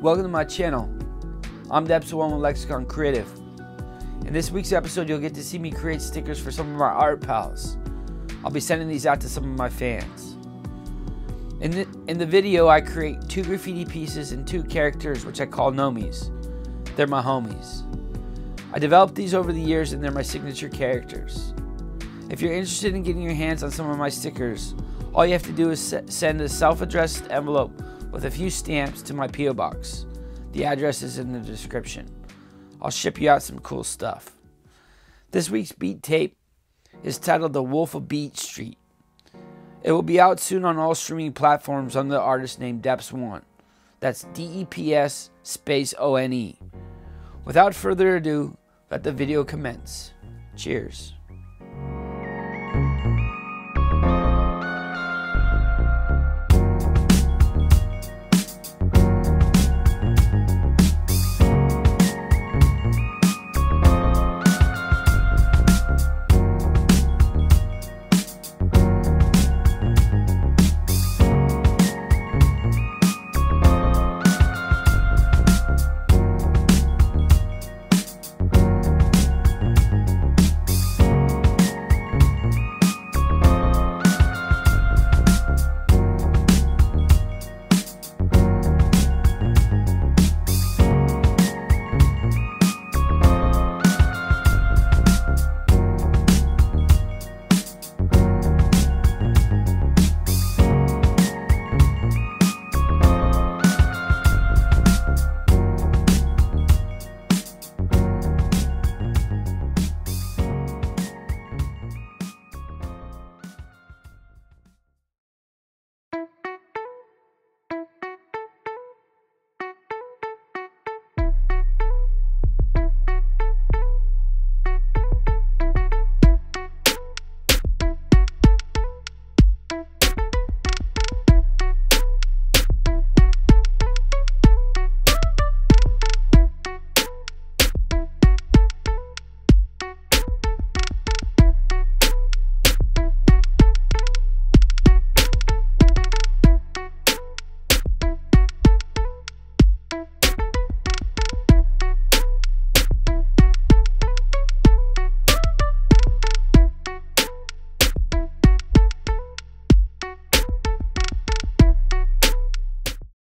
Welcome to my channel. I'm One with Lexicon Creative. In this week's episode, you'll get to see me create stickers for some of my art pals. I'll be sending these out to some of my fans. In the, in the video, I create two graffiti pieces and two characters, which I call Gnomies. They're my homies. I developed these over the years and they're my signature characters. If you're interested in getting your hands on some of my stickers, all you have to do is send a self addressed envelope with a few stamps to my P.O. Box. The address is in the description. I'll ship you out some cool stuff. This week's beat tape is titled The Wolf of Beat Street. It will be out soon on all streaming platforms under the artist name Deps One. That's D E P S space O N E. Without further ado, let the video commence. Cheers.